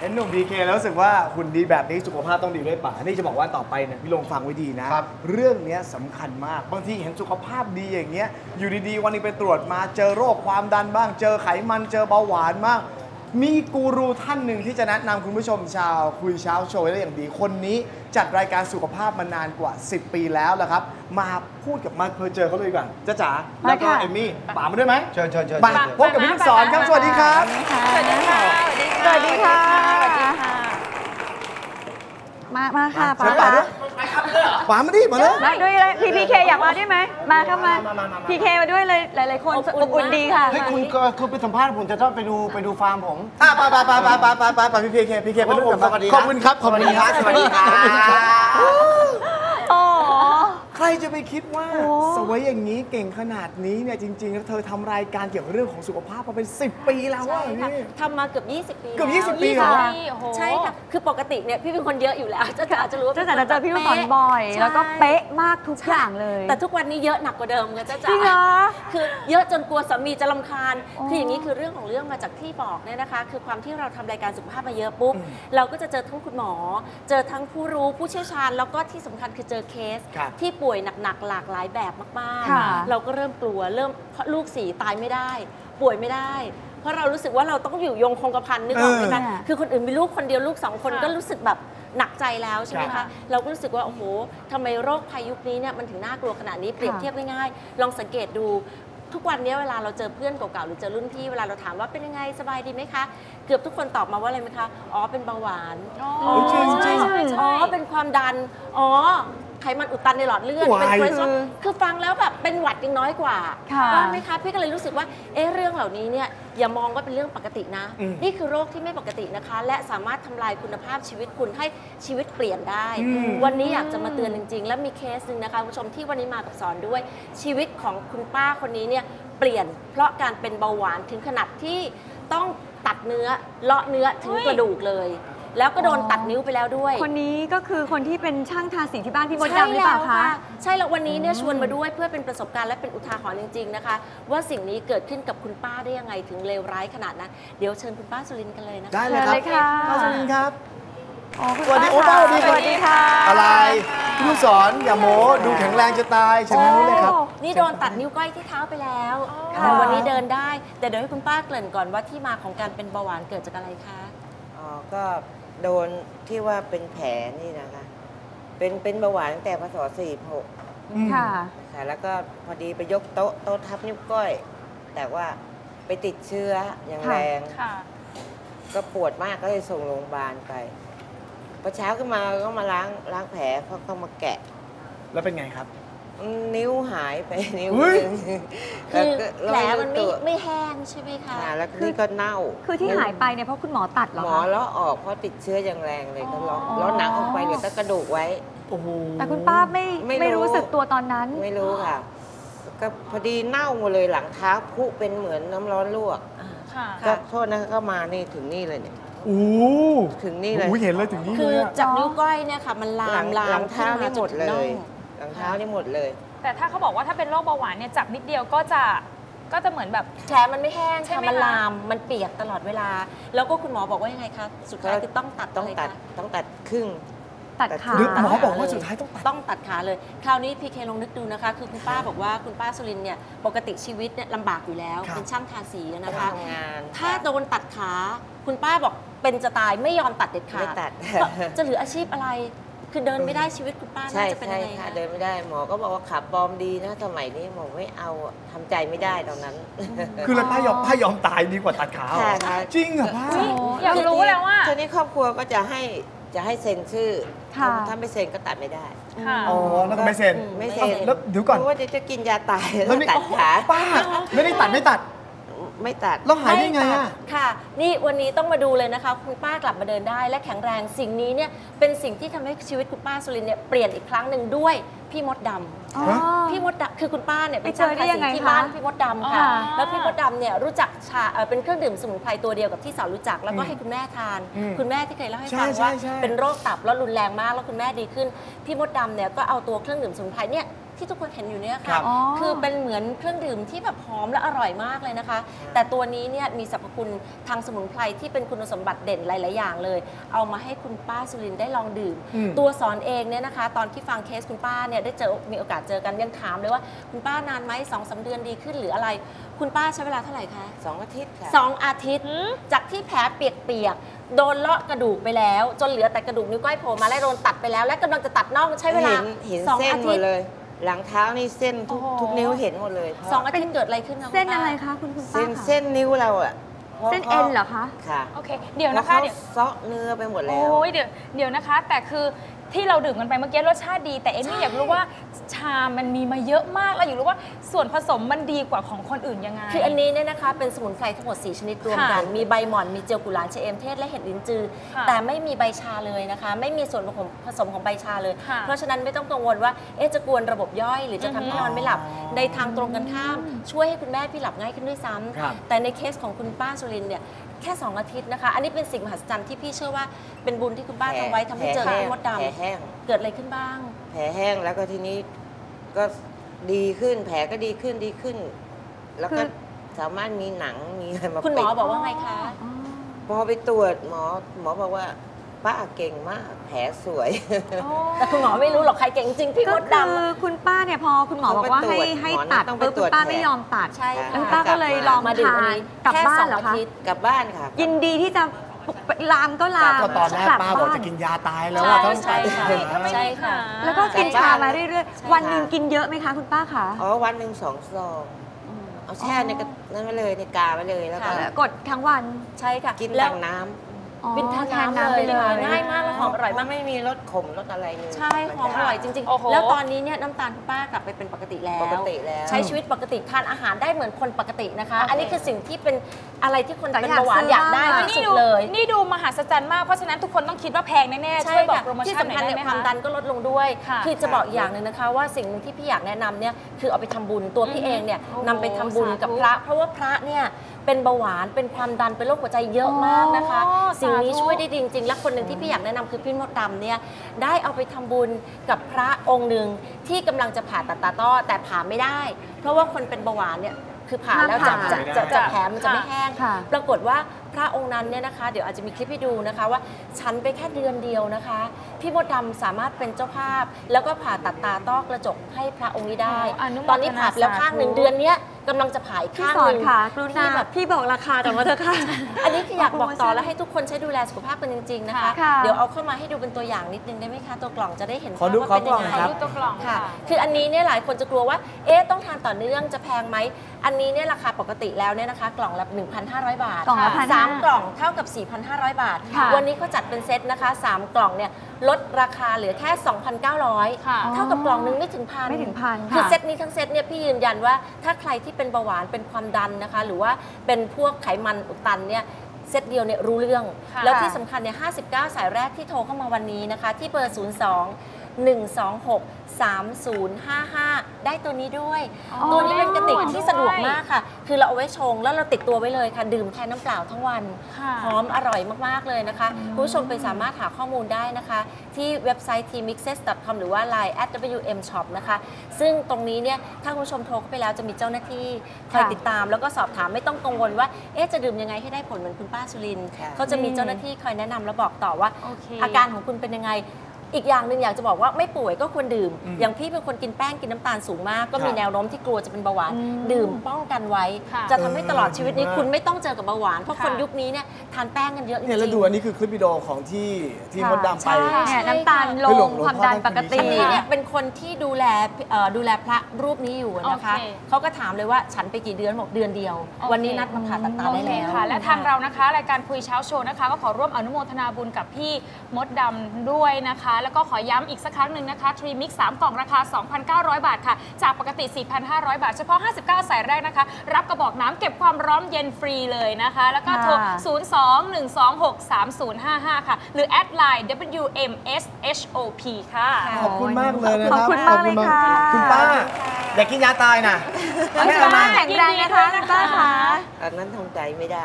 เห็นหนุ่มพีเคแล้วรู้สึกว่าหุ่นดีแบบนี้สุขภาพต้องดีด้วยป่ะนี่จะบอกว่าต่อไปเนี่ยพี่ลงฟังไว้ดีนะ ครับ เรื่องเนี้ยสำคัญมากบางทีเห็นสุขภาพดีอย่างเงี้ยอยู่ดีๆวันนี้ไปตรวจมาเจอโรคความดันบ้าง เจอไขมันเจอเบาหวานบ้างมีกูรูท่านหนึ่งที่จะแนะนำคุณผู้ชมชาว คุยเช้าโชว์ได้อย่างดีคนนี้ จัดรายการสุขภาพมานานกว่า 10 ปีแล้วละครับ มาพูดกับมาเพอเจอเขาเลยดีกว่อนจ้าจ๋าแล้วก็มาค่ะ เอมมี่ป๋ามาด้วยไหมเชิญเชิญเชิญมาเชิญพบกับพี่ลูกศรครับสวัสดีครับ สวัสดีค่ะ สวัสดีค่ะ สวัสดีค่ะ มามาค่ะป๋าป๋าป๋ามาดิมาเลยมาด้วยเลยพีพีเคอยากมาด้วยไหมมาครับมาพีเคมาด้วยเลยหลายๆคนอบอุ่นดีค่ะเฮ้คุณคือไปสัมภาษณ์ผมจะต้องไปดูไปดูฟาร์มผมอ่าป๋าป๋าป๋าป๋าป๋าป๋าป๋าพีพีเคพีเคไปด้วยกัสวัสดีขอบคุณครับขอบคุณครัสวัสดีครับ ใครจะไปคิดว่าโอ้สวยอย่างนี้เก่งขนาดนี้เนี่ยจริงๆแล้วเธอทำรายการเกี่ยวกับเรื่องของสุขภาพมาเป็น 10 ปีแล้วใช่ว่าค่ะนี่ทำมาเกือบ 20 ปีเกือบแล้ว20ปีเหรอปีโอ้โห ใช่ค่ะ คือปกติเนี่ยพี่เป็นคนเยอะอยู่แล้วเจ้าจ๋าจะรู้ว่าเจ้าจ๋าจะเจอพี่ลูกศรบ่อย ใช่แล้วก็เป๊ะมากทุกอย่างเลยแต่ทุกวันนี้เยอะหนักกว่าเดิมค่ะเจ้าจ๋า จริงเหรอ คือเยอะจนกลัวสามีจะลำคาญ อ๋อคืออย่างนี้คือเรื่องของเรื่องมาจากที่บอกเนี่ยนะคะ คือความที่เราทำรายการสุขภาพมาเยอะปุ๊บ เราก็จะเจอทั้งคุณหมอ เจอทั้งผู้รู้ผู้เชี่ยวชาญ แล้วก็ที่สำคัญคือเจอเคส ครับที่ป่วยหนักๆหลากหลายแบบมากค่ะ ๆ เราก็เริ่มกลัวเริ่มเพราะลูกสีตายไม่ได้ ป่วยไม่ได้ เพราะเรารู้สึกว่าเราต้องอยู่ยงคงกระพันนึกออกไหมคะเออคือคนอื่นมีลูกคนเดียวลูกสองคนก็รู้สึกแบบหนักใจแล้วใช่ไหมครัคะบเราก็รู้สึกว่าโอ้โหทำไมโรคภัยยุคนี้เนี่ยมันถึงน่ากลัวขนาดนี้เปรียบเทียบง่ายๆ ลองสังเกตดูทุกวันนี้เวลาเราเจอเพื่อนเก่าๆหรือเจอรุ่นพี่เวลาเราถามว่าเป็นยังไงสบายดีไหมคะ เกือบทุกคนตอบมาว่าอะไรไหมคะ อ๋อเป็นเบาหวาน อ๋อ จริงๆ ใช่ใช่ใช่ใช่อ๋อเป็นความดัน อ๋อ ไขมันอุดตันในหลอดเลือดเป็นวายคอเลสเตอรอลคือฟังแล้วแบบเป็นหวัดยังน้อยกว่าค่ะว่าไหมคะพี่ก็เลยรู้สึกว่าเอ๊ะเรื่องเหล่านี้เนี่ยอย่ามองว่าเป็นเรื่องปกตินะ อืมนี่คือโรคที่ไม่ปกตินะคะ และสามารถทำลายคุณภาพชีวิตคุณให้ชีวิตเปลี่ยนได้ อืม วันนี้อยากจะมาเตือนจริง ๆ และมีเคสหนึ่งนะคะคุณผู้ชมที่วันนี้มากับสอนด้วย ชีวิตของคุณป้าคนนี้เนี่ยเปลี่ยนเพราะการเป็นเบาหวานถึงขนาดที่ต้องตัดเนื้อเลาะเนื้อถึงกระดูกเลย แล้วก็โดนตัดนิ้วไปแล้วด้วย คนนี้ก็คือคนที่เป็นช่างทาสีที่บ้านพี่มดใช่ดำหรือเปล่าคะ ใช่แล้ววันนี้เนี่ยชวนมาด้วยเพื่อเป็นประสบการณ์และเป็นอุทาหรณ์จริง ๆนะคะ ว่าสิ่งนี้เกิดขึ้นกับคุณป้าได้ยังไงถึงเลวร้ายขนาดนั้นเดี๋ยวเชิญคุณป้าสุรินทร์กันเลยนะคะได้เลยครับเชิญเลยค่ะ ป้าสลินครับ อ๋อคุณสวัสดีป้าโอ้ป้าค่ะสวัสดีครับสวัสดีค่ะอะไรพี่ลูกศรอย่าโม้ดูแข็งแรงจะตายเชิญทางนู้นเลยครับ โอ้ นี่โดนตัดนิ้วก้อยที่เท้าไปแล้วค่ะ แต่วันนี้เดินได้ แต่เดี๋ยวให้คุณป้าเกริ่นก่อนว่าที่มาของการเป็นเบาหวานเกิดจากอะไรคะ อ๋อก็โดนที่ว่าเป็นแผลนี่นะคะ เป็นเป็นเบาหวานตั้งแต่พศ46ค่ะ ค่ะแล้วก็พอดีไปยกโต๊ะโต๊ะทับนิ้วก้อย แต่ว่าไปติดเชื้ออย่างค่ะ แรง ค่ะ ก็ปวดมากก็เลยส่งโรงพยาบาลไปพอเช้าขึ้นมาก็มาล้างล้างแผลเขาก็มาแกะ แล้วเป็นไงครับ นิ้วหายไปนิ้วเฮ้ยหนึ่งคือก็แผลมันไม่รู้ตัวไม่แห้งใช่ไหมคะค่ะแล้วนี่ก็เน่า คือที่หายไปเนี่ยเพราะคุณหมอตัดเหรอหมอคะล้อออกเพราะติดเชื้ออย่างแรงเลยก็ล้ออ๋อล้อหนังออกไปเหลือแต่กระดูกไว้โอ้โหแต่คุณป้าไม่ไม่รู้ไม่รู้สึกตัวตอนนั้น ไม่รู้ค่ะ ก็พอดีเน่าหมดเลยหลังเท้าพุเป็นเหมือนน้ำร้อนลวกค่ะก็โทษนะคะก็มานี่ถึงนี่เลยเนี่ยโอ้ถึงนี่เลยโหเห็นเลยถึงนี่คืเลอยอะจากนิ้วก้อยเนี่ยค่ะ มันลาหลัมงลามหลังเท้านี่หมดเลย ขึ้นหลังเท้านี่หมดเลย แต่ถ้าเขาบอกว่าถ้าเป็นโรคเบาหวานเนี่ยจับนิดเดียวก็จะก็จะเหมือนแบบ แผลมันไม่แห้งใช่ค่ะไหมมันคะลามมันเปียกตลอดเวลา แล้วก็คุณหมอบอกว่ายังไงคะสุดท้ายคือต้องตัดต้องะไรตัดคะต้องตัดครึ่ง ตัดขาหรือหมอตัดบอกว่าสุดท้ายต้องตัด ต้องตัดขาเลย คราวนี้พีเคลองนึกดูนะคะ คือคุณป้าบอกว่าคุณป้าสุรินทร์เนี่ยปกติชีวิตเนี่ยลำบากอยู่แล้ว ครับ เป็นช่างทาสีนะก็คะ ทำงานถ้าโดนตัดขา คุณป้าบอกเป็นจะตายไม่ยอมตัดเด็ดขาไม่ดตัดก็จะเหลืออาชีพอะไร คือเดินไม่ได้ชีวิตคุณป้าใช่น่าจะเป็นใช่ยังไงค่ะคะเดินไม่ได้หมอก็บอกว่าขับบอมดีนะสมัยนี้หมอไม่เอาอะทำใจไม่ได้ตอนนั้น คือแล้วป้ายอมป้ายอมตายดีกว่าตัดขาเหรอค่ะค่ะ จริงเหรอป้า อยากรู้แล้วว่า ทีนี้ครอบครัวก็จะให้จะให้เซ็นชื่อค่ะ ถ้าไม่เซ็นก็ตัดไม่ได้ ค่ะ อ๋อ แล้วก็ไม่เซ็นไม่เซ็น แล้วเดี๋ยวก่อน เพราะว่าจะจะกินยาตายแล้แล้ววนี่ตัดขา ป้า ไม่ได้ตัดไม่ตัด ไม่ตัดแล้วหายได้ไงม่ตัอะค่ะ นี่วันนี้ต้องมาดูเลยนะคะ คุณป้ากลับมาเดินได้ และแข็งแรงสิ่งนี้เนี่ยเป็นสิ่งที่ทำให้ชีวิตคุณป้าสุรินทร์เนี่ยเปลี่ยนอีกครั้งหนึ่งด้วยพี่มดดำอ๋อฮะพี่มดดำคือคุณป้าเนี่ยเป็นไปเจอได้ยังไงที่คะบ้านพี่มดดำค่ะอ๋อแล้วพี่มดดำเนี่ยรู้จักชาเอ่อเป็นเครื่องดื่มสมุนไพรตัวเดียวกับที่สาวรู้จักแล้วก็ให้คุณแม่ทาน อืมคุณแม่ที่เคยเล่าให้ใช่ฟังใช่ว่า ใช่ เป็นโรคตับแล้วรุนแรงมากแล้วคุณแม่ดีขึ้น พี่มดดำเนี่ยก็เอาตัวเครื่องดื่มสมุนไพรเนี่ย ที่ทุกคนเห็นอยู่เนี่ยครัค่ะบอ๋อคือเป็นเหมือนเครื่องดื่มที่แบบหอมและอร่อยมากเลยนะคะ แต่ตัวนี้เนี่ยมีสรรพคุณทางสมุนไพรที่เป็นคุณสมบัติเด่นหลาย ๆ อย่างเลย เอามาให้คุณป้าสุรินทร์ได้ลองดื่ม อืม ตัวสอนเองเนี่ยนะคะ ตอนที่ฟังเคสคุณป้าเนี่ยได้เจอมีโอกาสเจอกันยังถามเลยว่าคุณป้านานไหมสองสามเดือนดีขึ้นหรืออะไร คุณป้าใช้เวลาเท่าไหร่คะ สองอาทิตย์ค่ะ สองอาทิตย์จากที่แผลเปียกๆ โดนเลาะกระดูกไปแล้ว จนเหลือแต่กระดูกนิ้วก้อยโผล่มาและโดนตัดไปแล้ว และกำลังจะตัดน่องใช้เวลาเห็นเห็นสองเส้นอาหมทิตดย์เลย หลังเท้านี่เส้นทุกโอ้โห ทุกนิ้วเห็นหมดเลยสองอาทิตย์เกิดอะไรขึ้นคะเส้นณป้าอะไรคะคุณคุณป้าเส้นคะเส้นนิ้วเราอะพราะเส้นเอ็นเหรอคะ ค่ะโอเค เดี๋ยวเพราะนะคะเขาเดี๋ยวเซาะเนื้อไปหมดแล้ว โอ้ยเดี๋ยวเดี๋ยวนะคะ แต่คือ ที่เราดื่มกันไปเมื่อกี้รสชาติดี แต่เอมมี่อยากรู้ว่าชา มันมีมาเยอะมากแล้วอยากรู้ว่าส่วนผสมมันดีกว่าของคนอื่นยังไง คืออันนี้เนี่ยนะคะเป็นสมุนไพรทั้งหมด 4 ชนิดรวมกันค่ะมีใบหม่อน มีเจียวกุหลาบชะเอมเทศ และเห็ดลิ้นจือ ค่ะแต่ไม่มีใบชาเลยนะคะ ไม่มีส่วนผสมผสมของใบชาเลย ค่ะเพราะฉะนั้นไม่ต้องกังวลว่าเอ๊ะจะกวนระบบย่อย หรือจะทำให้นอนไม่หลับ ในทางตรงกันข้าม ช่วยให้คุณแม่พี่หลับง่ายขึ้นด้วยซ้ำครับ แต่ในเคสของคุณป้าสุรินทร์เนี่ย แค่ 2 อาทิตย์นะคะ อันนี้เป็นสิ่งมหัศจรรย์ที่พี่เชื่อว่าเป็นบุญที่คุณป้าทำไว้ทำให้เจอแผลพี่มดดแผลแห้งำเกิดอะไรขึ้นบ้าง แผลแห้งแล้วก็ทีนี้ก็ดีขึ้น แผลก็ดีขึ้นดีขึ้น แล้วก็คือสามารถมีหนังมีอะไรมาคุณหมอปิดบอกว่าไงคะอ๋อพอไปตรวจหมอหมอบอกว่า ป้าเก่งมาก แผลสวย แต่คุณหมอไม่รู้หรอกใครเก่งจริงพี่ก็มดคือดำคุณป้าเนี่ยพอคุณหมอบอกว่าให้ให้ตัดต้องไปปุ๊บตรคุวณจป้าแผลไม่ยอมตัดใช่ค่ะ แล้วคุณป้าก็เลยลองมาดื่มทาอันนนี้กลับแค่บ้าสนองเหรออาคะทิตย์ กลับบ้านค่ะ ยินดีที่จะลามก็ลามก็ตอนแรกลับป้าบอกบ้นจะกินยาตายแล้วใช่ว่าต้องใช่ค่ะ ใช่ไม่ใช่มีค่ะขาแล้วก็กินใช่ชาค่ะมาเรื่อยใช่ๆ วันหนึ่งค่ะ กินเยอะไหมคะคุณป้าคะอ๋อวันหนึ่งสองซองเอาแช่ในกระนั้นไว้เลยในกาไว้เลยแล้วก็ค่ะแล้วกดทั้งวัน ใช่ค่ะกินแล้ดัวงน้อ๋อ วินทานแทนน้ำน้ำไปเลยเลยง่ายมากและหอมอร่อยำมากไม่มีรสขมรสอะไรเลยใช่หอมอร่อยจริงโอ้โห ๆ แล้วตอนนี้เนี่ยน้ำตาลคุณป้ากลับไปเป็นปกติแล้ว ปกติแล้ว ใช้ชีวิตปกติทานอาหารได้เหมือนคนปกตินะคะโอเคอันนี้คือสิ่งที่เป็นอะไรที่คนแต่เป็นอยากเบาหวานซื้ออยากได้มากที่นี่สุดดูเลย นี่ดูมหัศจรรย์มาก เพราะฉะนั้นทุกคนต้องคิดว่าแพงแน่ๆใช่ช่วยบอกค่ะโปรโมที่ชั่นหน่สำคัญอยได้เนี่ยไหมความคะดันก็ลดลงด้วย ค่ะคือจะบอกอย่างหนึ่งนะคะ ว่าสิ่งหนึ่งที่พี่อยากแนะนำเนี่ยคือเอาไปทำบุญตัวพี่อือฮึเองเนี่ยโอ้โหนำไปทำบุญกับสาธุพระ เพราะว่าพระเนี่ย เป็นเบาหวานเป็นความดันเป็นโรคหัวใจเยอะมากนะคะอ๋อสิ่งนี้สาธุช่วยได้ดีจริง ๆ และคนหนึ่งที่พี่อยากแนะนำคือพี่มดดำเนี่ยได้เอาไปทำบุญกับพระองค์หนึ่งที่กำลังจะผ่าตัดตาต้อแต่ผ่าไม่ได้ เพราะว่าคนเป็นเบาหวานเนี่ยคือผ่าแล้วจะห้ามผ่าจะจะจะแผลมันจะไม่ค่ะแห้งค่ะปรากฏว่าพ ระองค์นั้นเนี่ยนะคะ เดี๋ยวอาจจะมีคลิปให้ดูนะคะ ว่าฉันไปแค่เดือนเดียวนะคะ พี่มดดำสามารถเป็นเจ้าภาพ แล้วก็ผ่าตัดตาต้อกระจกให้พระองค์นี้ได้ อ๋ออนุโมทนาตอนนี้ผ่าไปแล้วข้างหนึ่งสาธุ เดือนเนี้ยกำลังจะผ่าอีกพี่ข้างสอหนนึ่งค่ะกรุณาพี่แบบ พี่บอกราคาแต่ว่าเธอะค่ะ อันนี้คืออยากบอกต่อโปรโมชั่นแล้วให้ทุกคนใช้ดูแลสุขภาพกันจริง ๆ นะคะ ค่ะ เดี๋ยวเอาเข้ามาให้ดูเป็นตัวอย่างนิดนึงได้ไหมคะ ตัวกล่องจะได้เห็นขอดูภาพว่าเป็นยังขอกล่องไงครับรูปตัวกล่องค่ะ ค่ะคืออันนี้เนี่ยหลายคนจะกลัวว่า เอ๊ะ ต้องทานต่อเนื่องจะแพงไหม อันนี้เนี่ยราคาปกติแล้วเนี่ยนะคะ กล่องละ 1,500 บาทกล่องละค่ะ1,500สามกล่องเท่ากับ 4,500 บาทค่ะวันนี้เขาจัดเป็นเซตนะคะ 3 กล่องเนี่ยลดราคาเหลือแค่ 2,900ค่ะเท่ากับกล่องนึงไม่ถึงพันไม่ถึงพันคือค่ะเซตนี้ทั้งเซตเนี่ยพี่ยืนยันว่าถ้าใครที่เป็นเบาหวานเป็นความดันนะคะ หรือว่าเป็นพวกไขมันอุดตันเนี่ยเซตเดียวเนี่ยรู้เรื่องค่ะแล้วที่สำคัญเนี่ย59 สายแรกที่โทรเข้ามาวันนี้นะคะ ที่เบอร์ 02 126 3055 ได้ตัวนี้ด้วยอ๋อตัวนี้เป็นกระติกด้วยที่สะดวกมากค่ะ คือเราเอาไว้ชงแล้วเราติดตัวไว้เลยค่ะ ดื่มแทนน้ำเปล่าทั้งวันค่ะหอมอร่อยมากๆเลยนะคะคุณผู้ชมไปสามารถหาข้อมูลได้นะคะ ที่เว็บไซต์ tmixes.com หรือว่า line at wm shop นะคะ ซึ่งตรงนี้เนี่ยถ้าคุณผู้ชมโทรเข้าไปแล้วจะมีเจ้าหน้าที่คอยค่ะติดตาม แล้วก็สอบถามไม่ต้องกังวลว่าเอ๊ะจะดื่มยังไงให้ได้ผลเหมือนคุณป้าสุรินทร์ค่ะเขาจะมีเจ้าหน้าที่คอยแนะนำและบอกต่อว่าโอเคอาการของคุณเป็นยังไง อีกอย่างหนึ่งอยากจะบอกว่าไม่ป่วยก็ควรดื่มอืมอย่างพี่เป็นคนกินแป้งกินน้ำตาลสูงมาก ก็มีครับแนวโน้มที่กลัวจะเป็นเบาหวานอืมดื่มป้องกันไว้ค่ะจะทำให้ตลอดชีวิตนี้เออดีมากคุณไม่ต้องเจอกับเบาหวาน เพราะค่ะคนยุคนี้เนี่ยทานแป้งกันเยอะจริงเนี่ยแล้วๆดูอันนี้คือคลิปวิดีโอของที่ที่มดดำไปใช่เนี่ยน้ำตาลลคือหลงวงความดันหลวงพ่อปกติอันนี้เนี่ยค่ะเป็นคนที่ดูแลเอ่อดูแลพระรูปนี้อยู่นะคะโอเคเขาก็ถามเลยว่าฉันไปกี่เดือนบอกเดือนเดียวโอเควันนี้นัดมาผ่าตัดตาโอได้เคแล้วค่ะ และทางเรานะคะ รายการคุยเช้าโชว์นะคะ ก็ขอร่วมอนุโมทนาบุญกับพี่มดดำด้วยนะคะแล้วก็ขอย้ำอีกสักครั้งหนึ่งนะคะทรีมิก3กล่องราคา 2,900 บาทค่ะ จากปกติ 4,500 บาท เฉพาะ 59 สายแรกนะคะ รับกระบอกน้ำเก็บความร้อนเย็นฟรีเลยนะคะ แล้วก็โทรค่ะ02-126-3055 ค่ะ หรือแอดไลน์ WMSHOP ค่ะค่ะ ขอบคุณมากเลยนะครับขอบคุณมากเลยค่ะ คุณป้าอย่ากินยาตายนะคุณป้าแข็งแรงนะคะคุณป้าคะอันนั้นทำใจไม่ได้